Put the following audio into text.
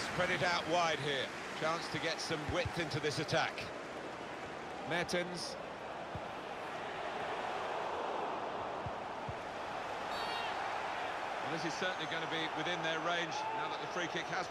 spread it out wide here. Chance to get some width into this attack. Mertens. Well, this is certainly going to be within their range now that the free kick has